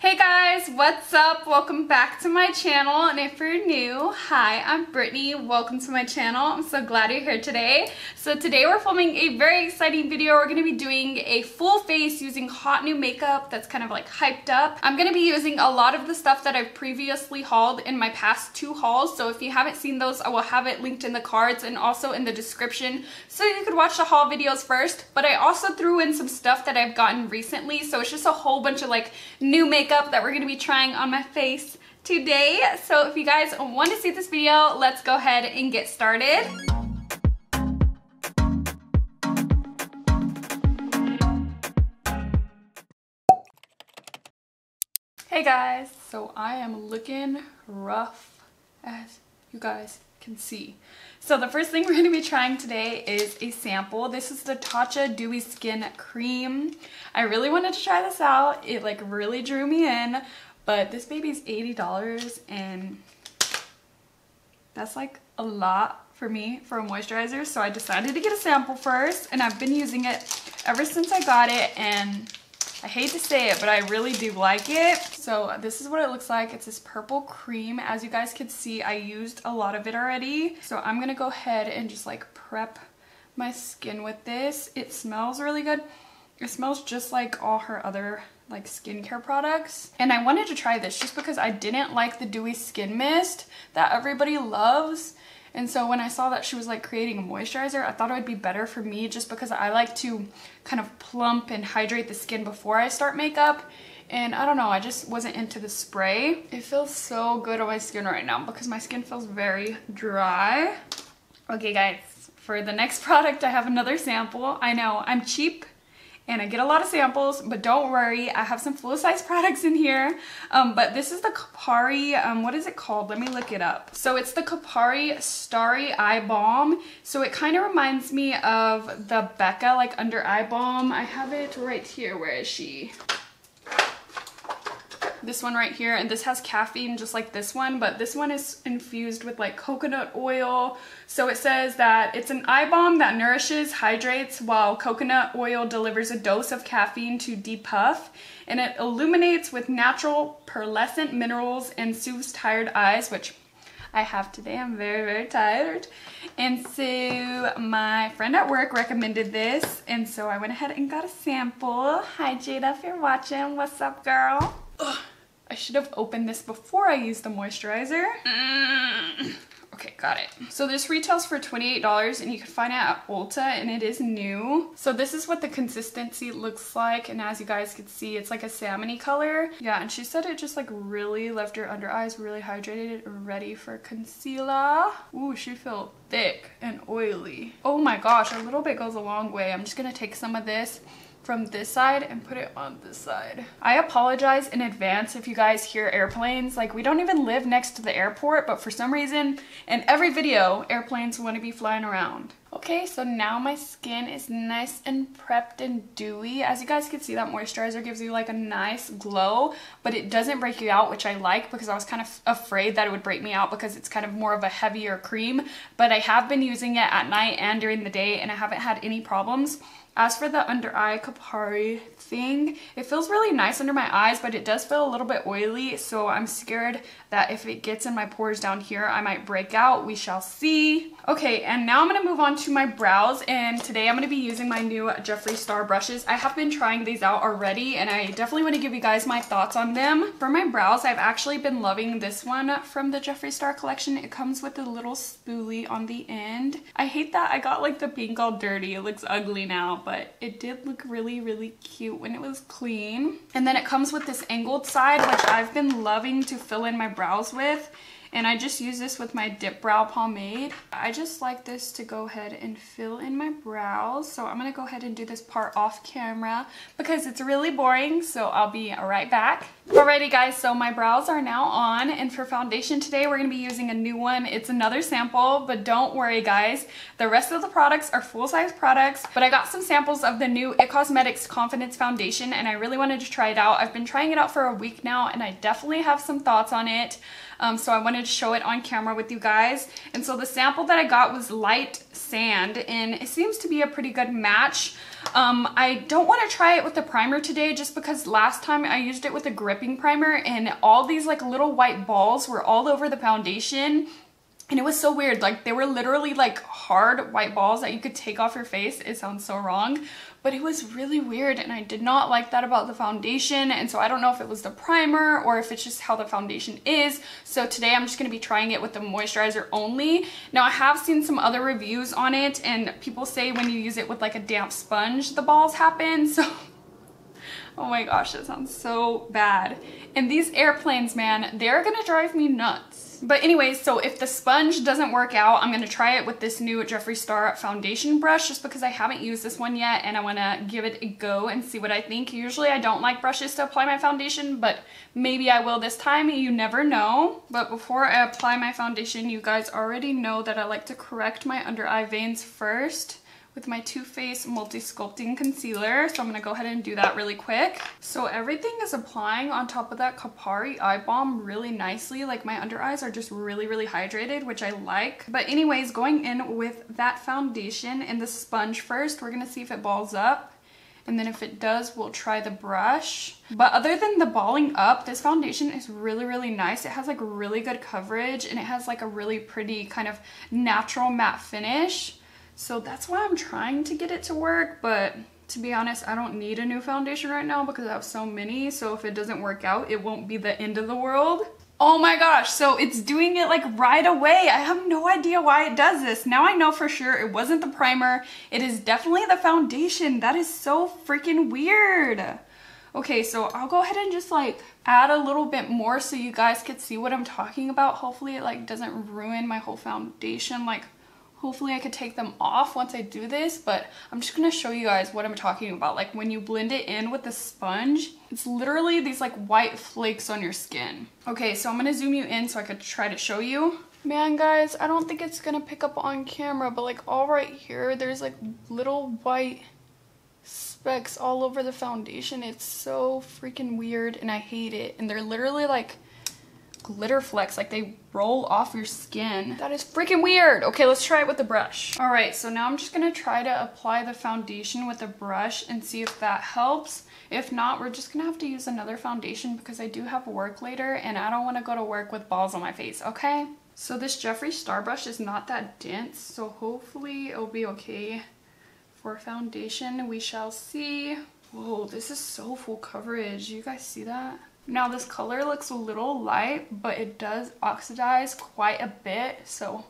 Hey guys, what's up? Welcome back to my channel and if you're new, hi, I'm Britany. Welcome to my channel. I'm so glad you're here today. So today we're filming a very exciting video. We're going to be doing a full face using hot new makeup that's kind of like hyped up. I'm going to be using a lot of the stuff that I've previously hauled in my past two hauls. So if you haven't seen those, I will have it linked in the cards and also in the description so you could watch the haul videos first. But I also threw in some stuff that I've gotten recently. So it's just a whole bunch of like new makeup makeup that we're going to be trying on my face today. So if you guys want to see this video, let's go ahead and get started. Hey guys, so I am looking rough as you guys can see. So the first thing we're going to be trying today is a sample. This is the Tatcha Dewy Skin Cream. I really wanted to try this out. It like really drew me in, but this baby's $80 and that's like a lot for me for a moisturizer. So I decided to get a sample first and I've been using it ever since I got it and I hate to say it, but I really do like it. So this is what it looks like. It's this purple cream. As you guys can see, I used a lot of it already. So I'm gonna go ahead and just like prep my skin with this. It smells really good. It smells just like all her other like skincare products. And I wanted to try this just because I didn't like the dewy skin mist that everybody loves. And so when I saw that she was like creating a moisturizer, I thought it would be better for me just because I like to kind of plump and hydrate the skin before I start makeup. And I don't know, I just wasn't into the spray. It feels so good on my skin right now because my skin feels very dry. Okay guys, for the next product I have another sample. I know, I'm cheap and I get a lot of samples, but don't worry, I have some full-size products in here. Um, but this is the Kopari, um, what is it called? Let me look it up. So it's the Kopari Starry Eye Balm. So it kind of reminds me of the Becca, like under eye balm. I have it right here. Where is she? This one right here and this has caffeine just like this one but this one is infused with like coconut oil so it says that it's an eye balm that nourishes hydrates while coconut oil delivers a dose of caffeine to depuff and it illuminates with natural pearlescent minerals and soothes tired eyes which I have today. I'm very, very tired. And so my friend at work recommended this. And so I went ahead and got a sample. Hi, Jada, if you're watching. What's up, girl? Should have opened this before I used the moisturizer. Mm. Okay, got it. So this retails for $28 and you can find it at Ulta and it is new. So this is what the consistency looks like and as you guys can see it's like a salmony color. Yeah, and she said it just like really left your under eyes really hydrated, ready for concealer. Ooh, she felt thick and oily. Oh my gosh, a little bit goes a long way. I'm just gonna take some of this from this side and put it on this side. I apologize in advance if you guys hear airplanes. Like we don't even live next to the airport, but for some reason in every video, airplanes want to be flying around. Okay, so now my skin is nice and prepped and dewy. As you guys can see, that moisturizer gives you like a nice glow, but it doesn't break you out, which I like because I was kind of afraid that it would break me out because it's kind of more of a heavier cream. But I have been using it at night and during the day and I haven't had any problems. As for the under eye Kopari thing, it feels really nice under my eyes, but it does feel a little bit oily, so I'm scared that if it gets in my pores down here, I might break out. We shall see. Okay, and now I'm gonna move on to my brows, and today I'm gonna be using my new Jeffree Star brushes. I have been trying these out already, and I definitely wanna give you guys my thoughts on them. For my brows, I've actually been loving this one from the Jeffree Star collection. It comes with a little spoolie on the end. I hate that I got like the pink all dirty. It looks ugly now, but it did look really, really cute when it was clean. And then it comes with this angled side, which I've been loving to fill in my brows with and I just use this with my Dip Brow Pomade. I just like this to go ahead and fill in my brows. So I'm going to go ahead and do this part off camera because it's really boring. So I'll be right back. Alrighty guys, so my brows are now on and for foundation today we're going to be using a new one. It's another sample, but don't worry guys. The rest of the products are full-size products, but I got some samples of the new IT Cosmetics Confidence Foundation and I really wanted to try it out. I've been trying it out for a week now and I definitely have some thoughts on it. Um, so I wanted to show it on camera with you guys. And so the sample that I got was light sand and it seems to be a pretty good match. Um, I don't want to try it with the primer today just because last time I used it with a gripping primer and all these like little white balls were all over the foundation and it was so weird. Like they were literally like hard white balls that you could take off your face. It sounds so wrong, but it was really weird and I did not like that about the foundation. And so I don't know if it was the primer or if it's just how the foundation is. So today I'm just going to be trying it with the moisturizer only. Now I have seen some other reviews on it and people say when you use it with like a damp sponge, the balls happen. So Oh my gosh, that sounds so bad. And these airplanes, man, they're gonna drive me nuts. But anyways, so if the sponge doesn't work out, I'm going to try it with this new Jeffree Star foundation brush just because I haven't used this one yet and I want to give it a go and see what I think. Usually I don't like brushes to apply my foundation, but maybe I will this time. You never know. But before I apply my foundation, you guys already know that I like to correct my under eye veins first with my Too Faced Multi-Sculpting Concealer. So I'm going to go ahead and do that really quick. So everything is applying on top of that Kopari Eye Balm really nicely. Like my under eyes are just really, really hydrated, which I like. But anyways, going in with that foundation and the sponge first, we're going to see if it balls up. And then if it does, we'll try the brush. But other than the balling up, this foundation is really, really nice. It has like really good coverage and it has like a really pretty kind of natural matte finish. So that's why I'm trying to get it to work, but to be honest, I don't need a new foundation right now because I have so many. So if it doesn't work out, it won't be the end of the world. Oh my gosh, so it's doing it like right away. I have no idea why it does this. Now I know for sure it wasn't the primer. It is definitely the foundation. That is so freaking weird. Okay, so I'll go ahead and just like add a little bit more so you guys could see what I'm talking about. Hopefully it like doesn't ruin my whole foundation like Hopefully I could take them off once I do this, but I'm just gonna show you guys what I'm talking about. Like when you blend it in with the sponge, it's literally these like white flakes on your skin. Okay, so I'm gonna zoom you in so I could try to show you. Man, guys, I don't think it's gonna pick up on camera, but like all right here, there's like little white specks all over the foundation. It's so freaking weird and I hate it. And they're literally like glitter flecks, like they roll off your skin. That is freaking weird. Okay, let's try it with the brush. All right, so now I'm just gonna try to apply the foundation with a brush and see if that helps. If not, we're just gonna have to use another foundation because I do have work later and I don't wanna go to work with balls on my face, okay? So this Jeffree Star brush is not that dense, so hopefully it'll be okay. For foundation, we shall see. Whoa, this is so full coverage. You guys see that? Now this color looks a little light, but it does oxidize quite a bit, so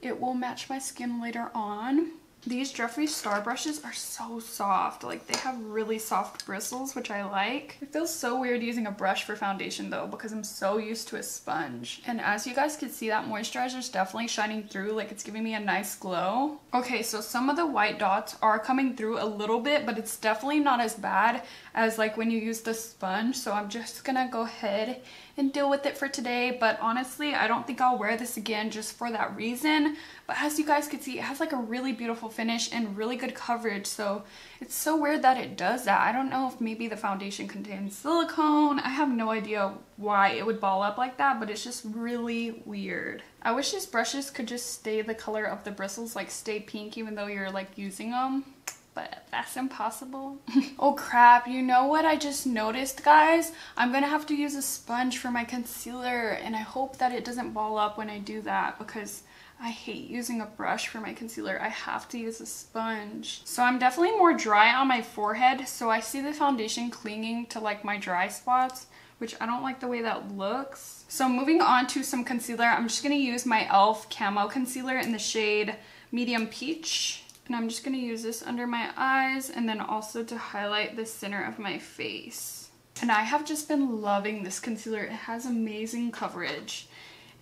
it will match my skin later on. These Jeffree Star brushes are so soft. Like they have really soft bristles, which I like. It feels so weird using a brush for foundation though because I'm so used to a sponge. And as you guys can see, that moisturizer is definitely shining through. Like it's giving me a nice glow. Okay, so some of the white dots are coming through a little bit, but it's definitely not as bad as like when you use the sponge. So I'm just gonna go ahead and deal with it for today. But honestly, I don't think I'll wear this again just for that reason. But as you guys can see, it has like a really beautiful finish and really good coverage. So it's so weird that it does that. I don't know if maybe the foundation contains silicone. I have no idea why it would ball up like that, but it's just really weird. I wish these brushes could just stay the color of the bristles, like stay pink even though you're like using them but that's impossible. oh crap, you know what I just noticed guys? I'm gonna have to use a sponge for my concealer and I hope that it doesn't ball up when I do that because I hate using a brush for my concealer. I have to use a sponge. So I'm definitely more dry on my forehead so I see the foundation clinging to like my dry spots which I don't like the way that looks. So moving on to some concealer, I'm just gonna use my e.l.f. Camo Concealer in the shade Medium Peach. And I'm just going to use this under my eyes and then also to highlight the center of my face. And I have just been loving this concealer. It has amazing coverage.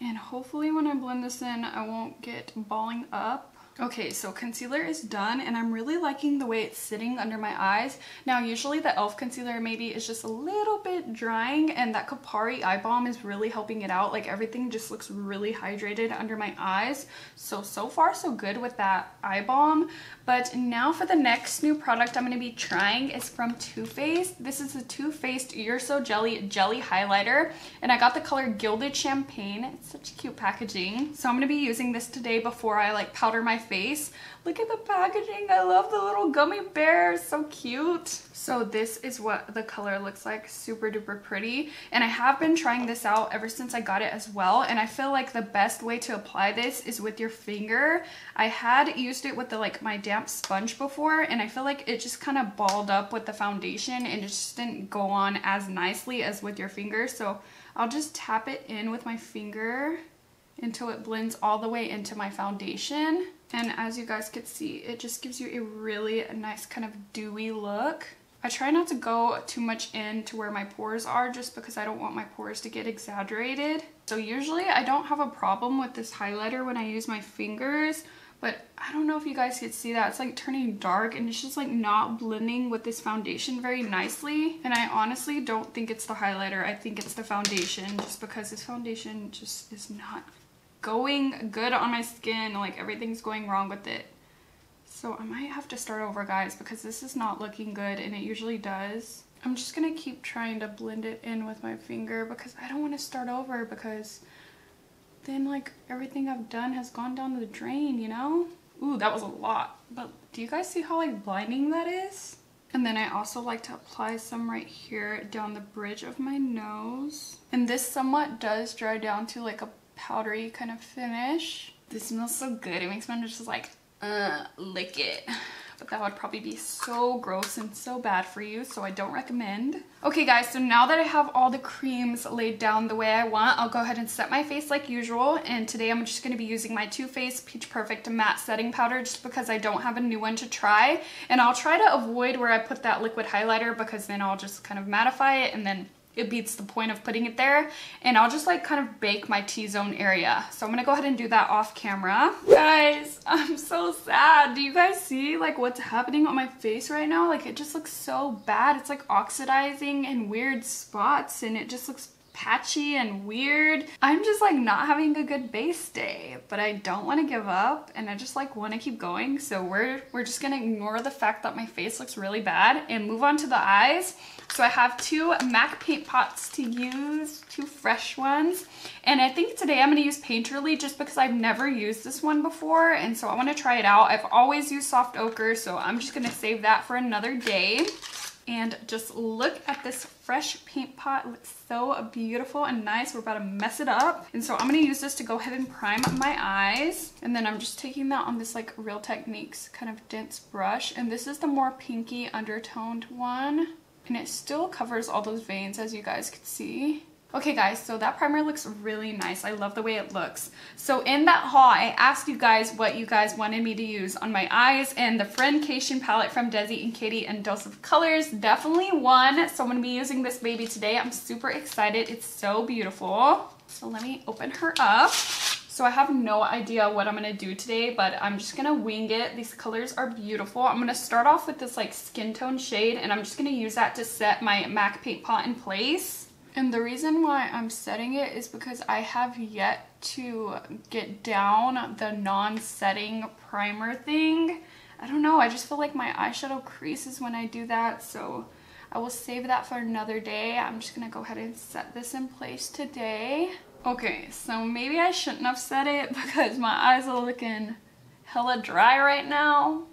And hopefully when I blend this in, I won't get balling up. Okay, so concealer is done and I'm really liking the way it's sitting under my eyes. Now, usually the e.l.f. concealer maybe is just a little bit drying and that Kopari eye balm is really helping it out. Like everything just looks really hydrated under my eyes. So, so far so good with that eye balm. But now for the next new product I'm going to be trying is from Too Faced. This is the Too Faced You're So Jelly Jelly Highlighter and I got the color Gilded Champagne. It's such cute packaging. So I'm going to be using this today before I like powder my face. Look at the packaging. I love the little gummy bears. So cute. So this is what the color looks like. Super duper pretty. And I have been trying this out ever since I got it as well. And I feel like the best way to apply this is with your finger. I had used it with the like my damp sponge before and I feel like it just kind of balled up with the foundation and it just didn't go on as nicely as with your finger. So I'll just tap it in with my finger until it blends all the way into my foundation. And as you guys can see, it just gives you a really nice kind of dewy look. I try not to go too much in to where my pores are just because I don't want my pores to get exaggerated. So usually I don't have a problem with this highlighter when I use my fingers, but I don't know if you guys can see that. It's like turning dark and it's just like not blending with this foundation very nicely. And I honestly don't think it's the highlighter. I think it's the foundation just because this foundation just is not going good on my skin. Like everything's going wrong with it. So I might have to start over guys because this is not looking good and it usually does. I'm just gonna keep trying to blend it in with my finger because I don't want to start over because then like everything I've done has gone down the drain, you know? Ooh, that was a lot. But do you guys see how like blinding that is? And then I also like to apply some right here down the bridge of my nose. And this somewhat does dry down to like a powdery kind of finish. This smells so good. It makes me just like, uh, lick it. But that would probably be so gross and so bad for you, so I don't recommend. Okay guys, so now that I have all the creams laid down the way I want, I'll go ahead and set my face like usual. And today I'm just going to be using my Too Faced Peach Perfect Matte Setting Powder just because I don't have a new one to try. And I'll try to avoid where I put that liquid highlighter because then I'll just kind of mattify it and then it beats the point of putting it there. And I'll just like kind of bake my T-zone area. So I'm gonna go ahead and do that off camera. Guys, I'm so sad. Do you guys see like what's happening on my face right now? Like it just looks so bad. It's like oxidizing in weird spots and it just looks patchy and weird. I'm just like not having a good base day, but I don't want to give up and I just like want to keep going. So we're, we're just going to ignore the fact that my face looks really bad and move on to the eyes. So I have two MAC paint pots to use, two fresh ones. And I think today I'm going to use Painterly just because I've never used this one before. And so I want to try it out. I've always used soft ochre, so I'm just going to save that for another day. And just look at this fresh paint pot. It looks so beautiful and nice. We're about to mess it up. And so I'm going to use this to go ahead and prime my eyes. And then I'm just taking that on this like Real Techniques kind of dense brush. And this is the more pinky undertoned one. And it still covers all those veins as you guys can see. Okay guys, so that primer looks really nice. I love the way it looks. So in that haul, I asked you guys what you guys wanted me to use on my eyes and the Friendcation palette from Desi and Katie and Dose of Colors definitely won. So I'm to be using this baby today. I'm super excited. It's so beautiful. So let me open her up. So I have no idea what I'm going to do today, but I'm just going to wing it. These colors are beautiful. I'm going to start off with this like skin tone shade and I'm just going to use that to set my MAC paint pot in place. And the reason why I'm setting it is because I have yet to get down the non-setting primer thing. I don't know, I just feel like my eyeshadow creases when I do that, so I will save that for another day. I'm just gonna go ahead and set this in place today. Okay, so maybe I shouldn't have set it because my eyes are looking hella dry right now.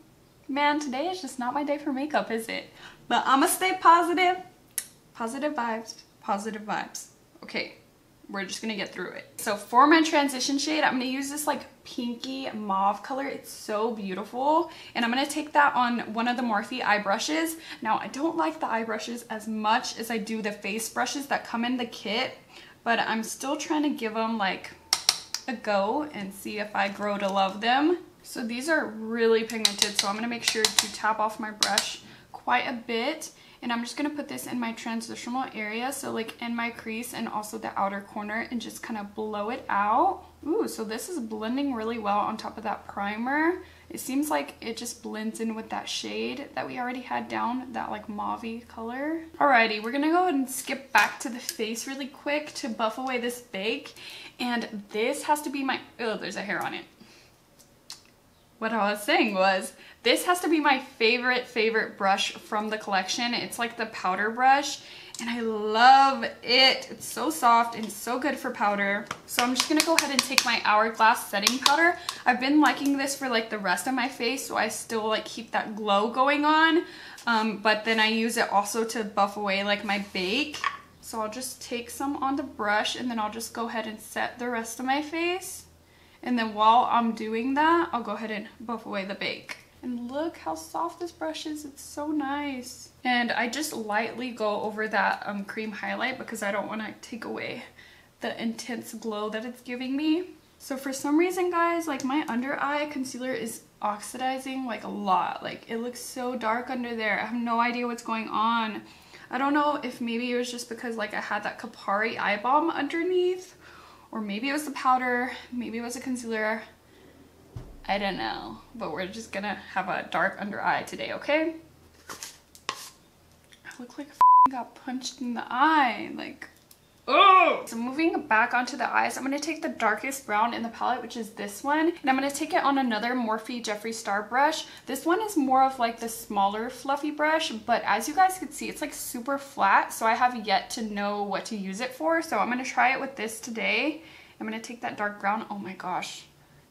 Man, today is just not my day for makeup, is it? But I'ma stay positive. Positive vibes positive vibes. Okay, we're just gonna get through it. So for my transition shade, I'm gonna use this like pinky mauve color. It's so beautiful. And I'm gonna take that on one of the Morphe eye brushes. Now, I don't like the eye brushes as much as I do the face brushes that come in the kit, but I'm still trying to give them like a go and see if I grow to love them. So these are really pigmented, so I'm gonna make sure to tap off my brush quite a bit And I'm just going to put this in my transitional area, so like in my crease and also the outer corner and just kind of blow it out. Ooh, so this is blending really well on top of that primer. It seems like it just blends in with that shade that we already had down, that like mauve color. Alrighty, we're gonna go ahead and skip back to the face really quick to buff away this bake. And this has to be my, oh, there's a hair on it. What I was saying was, this has to be my favorite, favorite brush from the collection. It's like the powder brush and I love it. It's so soft and so good for powder. So I'm just gonna go ahead and take my Hourglass setting powder. I've been liking this for like the rest of my face so I still like keep that glow going on. Um, but then I use it also to buff away like my bake. So I'll just take some on the brush and then I'll just go ahead and set the rest of my face. And then while I'm doing that, I'll go ahead and buff away the bake. And look how soft this brush is. It's so nice. And I just lightly go over that um, cream highlight because I don't want to take away the intense glow that it's giving me. So for some reason, guys, like my under eye concealer is oxidizing like a lot. Like it looks so dark under there. I have no idea what's going on. I don't know if maybe it was just because like I had that Kopari eye balm underneath or maybe it was the powder, maybe it was a concealer. I don't know, but we're just gonna have a dark under eye today, okay? I look like I got punched in the eye, like, oh! So moving back onto the eyes, I'm gonna take the darkest brown in the palette, which is this one, and I'm gonna take it on another Morphe Jeffree Star brush. This one is more of like the smaller fluffy brush, but as you guys can see, it's like super flat, so I have yet to know what to use it for, so I'm gonna try it with this today. I'm gonna take that dark brown, oh my gosh,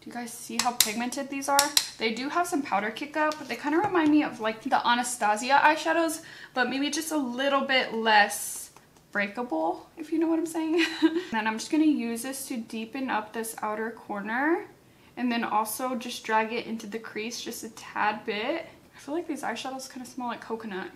do you guys see how pigmented these are? They do have some powder kick up, but they kind of remind me of like the Anastasia eyeshadows, but maybe just a little bit less breakable, if you know what I'm saying. and then I'm just going to use this to deepen up this outer corner and then also just drag it into the crease just a tad bit. I feel like these eyeshadows kind of smell like coconut.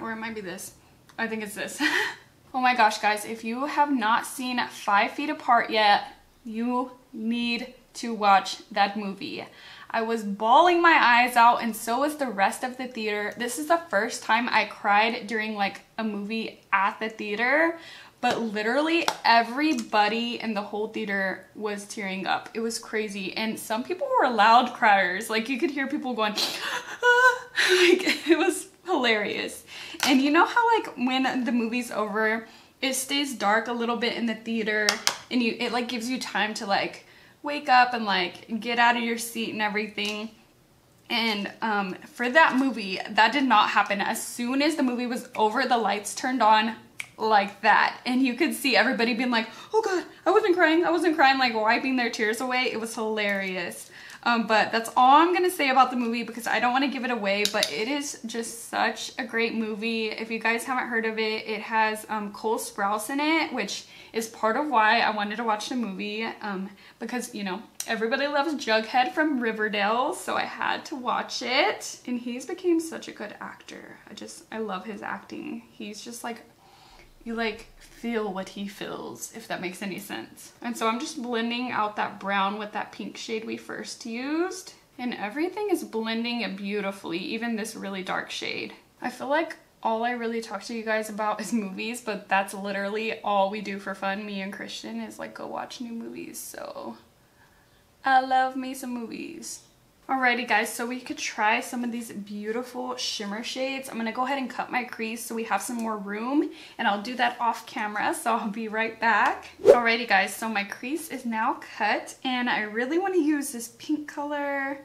Or it might be this. I think it's this. oh my gosh, guys, if you have not seen Five Feet Apart yet, you need to watch that movie. I was bawling my eyes out and so was the rest of the theater. This is the first time I cried during like a movie at the theater, but literally everybody in the whole theater was tearing up. It was crazy and some people were loud criers. Like you could hear people going, ah! like it was hilarious. And you know how like when the movie's over, it stays dark a little bit in the theater and you it like gives you time to like wake up and like get out of your seat and everything. And um, for that movie that did not happen. As soon as the movie was over the lights turned on like that. And you could see everybody being like oh god i wasn't crying. I wasn't crying like wiping their tears away. It was hilarious um, but that's all I'm gonna say about the movie because I don't want to give it away, but it is just such a great movie. If you guys haven't heard of it, it has um, Cole Sprouse in it, which is part of why I wanted to watch the movie um, because, you know, everybody loves Jughead from Riverdale, so I had to watch it. And he's became such a good actor. I just, I love his acting. He's just like you like feel what he feels, if that makes any sense. And so I'm just blending out that brown with that pink shade we first used. And everything is blending beautifully, even this really dark shade. I feel like all I really talk to you guys about is movies, but that's literally all we do for fun, me and Christian, is like go watch new movies. So I love me some movies. Alrighty guys, so we could try some of these beautiful shimmer shades. I'm going to go ahead and cut my crease so we have some more room and I'll do that off camera so I'll be right back. Alrighty guys, so my crease is now cut and I really want to use this pink color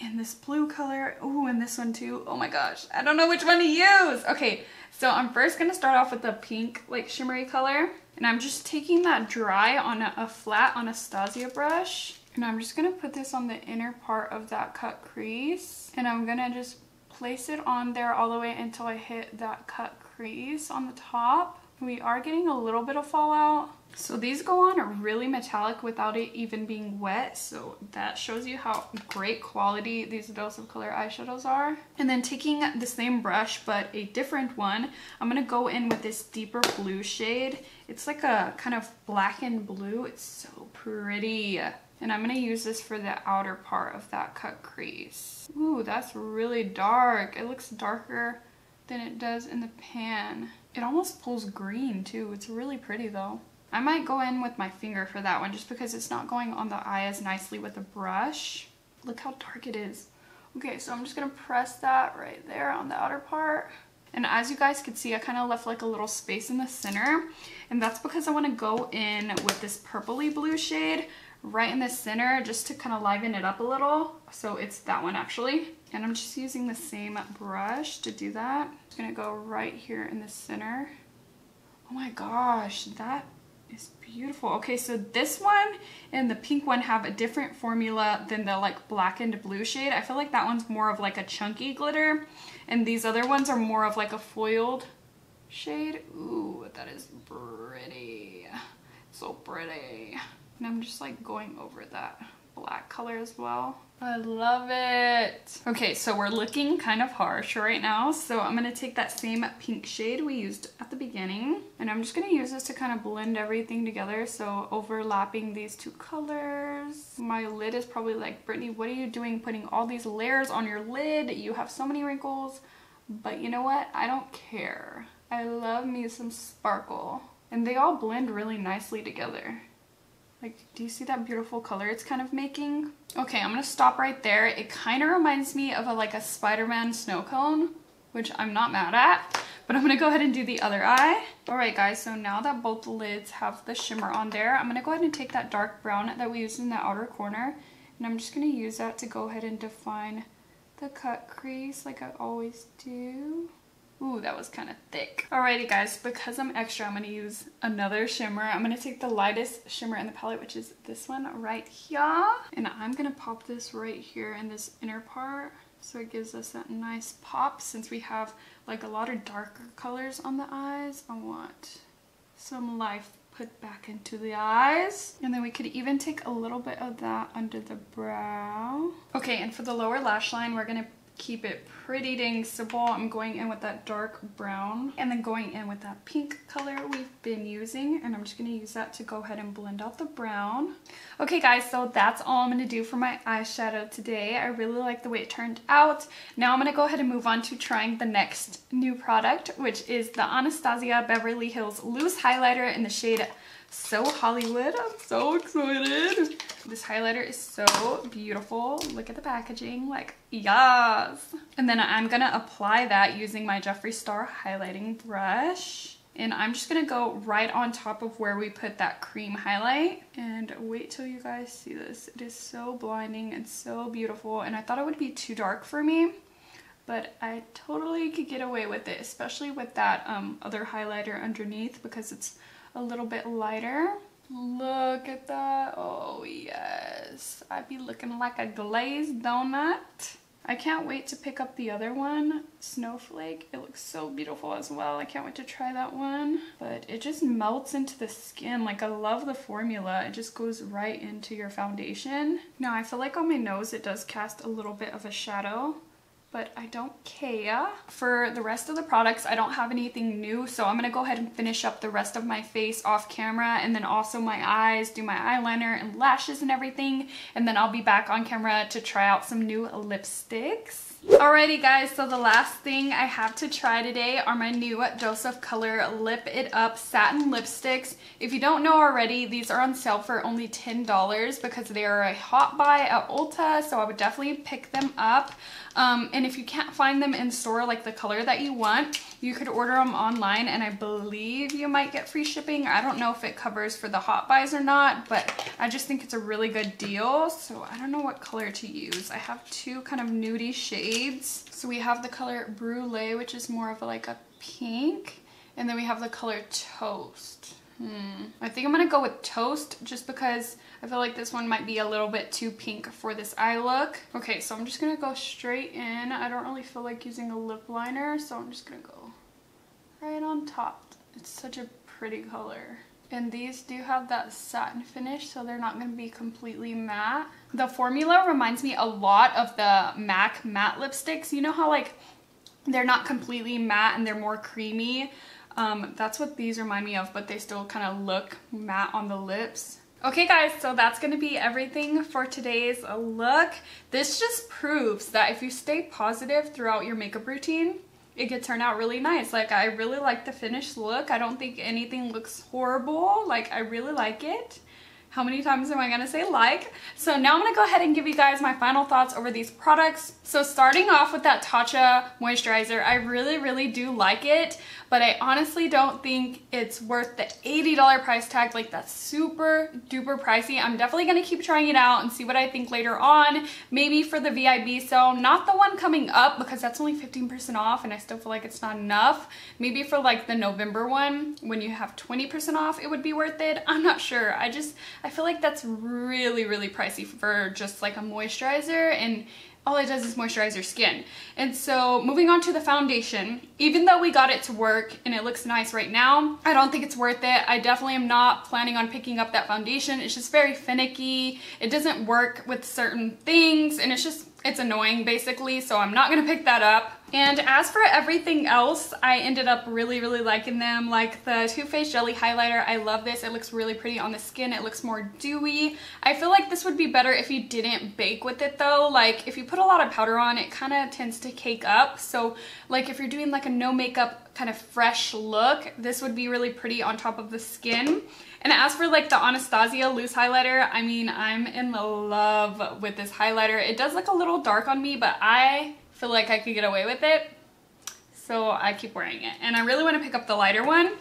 and this blue color. Oh, and this one too. Oh my gosh, I don't know which one to use. Okay, so I'm first going to start off with the pink like shimmery color and I'm just taking that dry on a, a flat Anastasia brush and I'm just going to put this on the inner part of that cut crease. And I'm going to just place it on there all the way until I hit that cut crease on the top. We are getting a little bit of fallout. So these go on really metallic without it even being wet. So that shows you how great quality these Dose of Color eyeshadows are. And then taking the same brush, but a different one, I'm gonna go in with this deeper blue shade. It's like a kind of black and blue. It's so pretty. And I'm to use this for the outer part of that cut crease. Ooh, that's really dark. It looks darker than it does in the pan. It almost pulls green too. It's really pretty though. I might go in with my finger for that one just because it's not going on the eye as nicely with a brush. Look how dark it is. Okay, so I'm just gonna press that right there on the outer part. And as you guys can see, I kind of left like a little space in the center. And that's because I want to go in with this purpley blue shade right in the center just to kind of liven it up a little. So it's that one actually. And I'm just using the same brush to do that. It's gonna go right here in the center. Oh my gosh, that is beautiful. Okay, so this one and the pink one have a different formula than the like blackened blue shade. I feel like that one's more of like a chunky glitter and these other ones are more of like a foiled shade. Ooh, that is pretty. So pretty. And I'm just like going over that black color as well. I love it. Okay, so we're looking kind of harsh right now. So I'm gonna take that same pink shade we used at the beginning and I'm just gonna use this to kind of blend everything together. So overlapping these two colors. My lid is probably like, Britany, what are you doing putting all these layers on your lid? You have so many wrinkles. But you know what? I don't care. I love me some sparkle. And they all blend really nicely together. Like, do you see that beautiful color it's kind of making? Okay, I'm gonna stop right there. It kind of reminds me of a like a Spider-Man snow cone, which I'm not mad at, but I'm gonna go ahead and do the other eye. All right guys, so now that both lids have the shimmer on there, I'm gonna go ahead and take that dark brown that we used in the outer corner, and I'm just gonna use that to go ahead and define the cut crease like I always do. Ooh, that was kind of thick. Alrighty guys, because I'm extra, I'm going to use another shimmer. I'm going to take the lightest shimmer in the palette, which is this one right here. And I'm going to pop this right here in this inner part. So it gives us that nice pop since we have like a lot of darker colors on the eyes. I want some life put back into the eyes. And then we could even take a little bit of that under the brow. Okay, and for the lower lash line, we're gonna keep it pretty dang simple. I'm going in with that dark brown and then going in with that pink color we've been using and I'm just going to use that to go ahead and blend out the brown. Okay guys, so that's all I'm going to do for my eyeshadow today. I really like the way it turned out. Now I'm going to go ahead and move on to trying the next new product, which is the Anastasia Beverly Hills Loose Highlighter in the shade So Hollywood. I'm so excited. This highlighter is so beautiful. Look at the packaging, like yes. And then I'm gonna apply that using my Jeffree Star highlighting brush. And I'm just gonna go right on top of where we put that cream highlight. And wait till you guys see this. It is so blinding and so beautiful. And I thought it would be too dark for me but I totally could get away with it, especially with that um, other highlighter underneath because it's a little bit lighter. Look at that. Oh, yes. I'd be looking like a glazed donut. I can't wait to pick up the other one, Snowflake. It looks so beautiful as well. I can't wait to try that one. But it just melts into the skin. Like, I love the formula. It just goes right into your foundation. Now, I feel like on my nose it does cast a little bit of a shadow but I don't care. For the rest of the products, I don't have anything new, so I'm gonna go ahead and finish up the rest of my face off camera and then also my eyes, do my eyeliner and lashes and everything, and then I'll be back on camera to try out some new lipsticks. Alrighty guys, so the last thing I have to try today are my new Dose of Color Lip It Up Satin Lipsticks. If you don't know already, these are on sale for only $10 because they are a hot buy at Ulta, so I would definitely pick them up. Um, and if you can't find them in store, like the color that you want, you could order them online and I believe you might get free shipping. I don't know if it covers for the hot buys or not, but I just think it's a really good deal. So I don't know what color to use. I have two kind of nudie shades. So we have the color Brulee, which is more of a, like a pink. And then we have the color Toast. Hmm. I think I'm going to go with Toast just because I feel like this one might be a little bit too pink for this eye look. Okay, so I'm just going to go straight in. I don't really feel like using a lip liner, so I'm just going to go right on top. It's such a pretty color. And these do have that satin finish, so they're not going to be completely matte. The formula reminds me a lot of the MAC matte lipsticks. You know how like they're not completely matte and they're more creamy? Um, that's what these remind me of, but they still kind of look matte on the lips. Okay guys, so that's going to be everything for today's look. This just proves that if you stay positive throughout your makeup routine, it could turn out really nice. Like I really like the finished look. I don't think anything looks horrible. Like I really like it. How many times am I gonna say like? So now I'm gonna go ahead and give you guys my final thoughts over these products. So starting off with that Tatcha moisturizer, I really, really do like it, but I honestly don't think it's worth the $80 price tag. Like that's super duper pricey. I'm definitely gonna keep trying it out and see what I think later on. Maybe for the VIB sale, not the one coming up because that's only 15% off and I still feel like it's not enough. Maybe for like the November one, when you have 20% off, it would be worth it. I'm not sure. I just, I feel like that's really, really pricey for just like a moisturizer and all it does is moisturize your skin. And so moving on to the foundation, even though we got it to work and it looks nice right now, I don't think it's worth it. I definitely am not planning on picking up that foundation. It's just very finicky. It doesn't work with certain things and it's just, it's annoying basically. So I'm not gonna pick that up. And as for everything else, I ended up really, really liking them. Like the Too Faced Jelly Highlighter, I love this. It looks really pretty on the skin. It looks more dewy. I feel like this would be better if you didn't bake with it though. Like if you put a lot of powder on, it kind of tends to cake up. So like if you're doing like a no makeup kind of fresh look, this would be really pretty on top of the skin. And as for like the Anastasia loose highlighter, I mean, I'm in love with this highlighter. It does look a little dark on me, but I feel like I could get away with it. So I keep wearing it. And I really want to pick up the lighter one.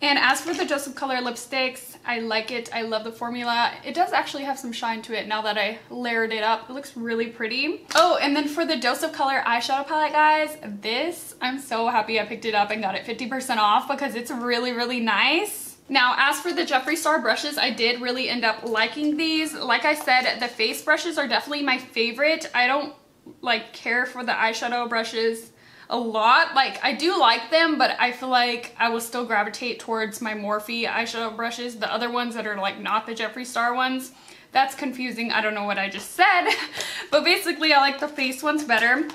And as for the Dose of Color lipsticks, I like it. I love the formula. It does actually have some shine to it now that I layered it up. It looks really pretty. Oh, and then for the Dose of Color eyeshadow palette, guys, this, I'm so happy I picked it up and got it 50% off because it's really, really nice. Now, as for the Jeffree Star brushes, I did really end up liking these. Like I said, the face brushes are definitely my favorite. I don't like care for the eyeshadow brushes a lot. Like I do like them, but I feel like I will still gravitate towards my Morphe eyeshadow brushes. The other ones that are like not the Jeffree Star ones. That's confusing. I don't know what I just said. but basically I like the face ones better.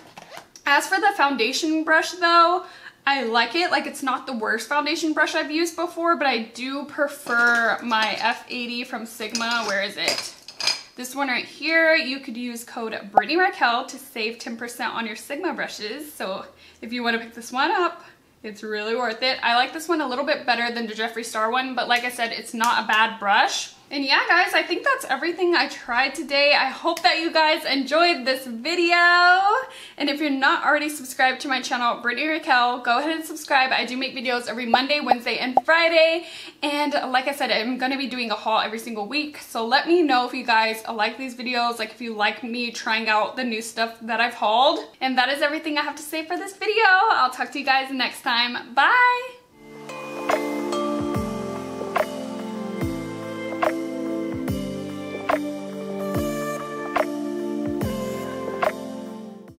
As for the foundation brush though, I like it. Like it's not the worst foundation brush I've used before, but I do prefer my F80 from Sigma. Where is it? This one right here, you could use code Britany Raquell to save 10% on your Sigma brushes. So if you want to pick this one up, it's really worth it. I like this one a little bit better than the Jeffree Star one, but like I said, it's not a bad brush. And yeah, guys, I think that's everything I tried today. I hope that you guys enjoyed this video. And if you're not already subscribed to my channel, Britany Raquell, go ahead and subscribe. I do make videos every Monday, Wednesday, and Friday. And like I said, I'm going to be doing a haul every single week. So let me know if you guys like these videos, like if you like me trying out the new stuff that I've hauled. And that is everything I have to say for this video. I'll talk to you guys next time. Bye!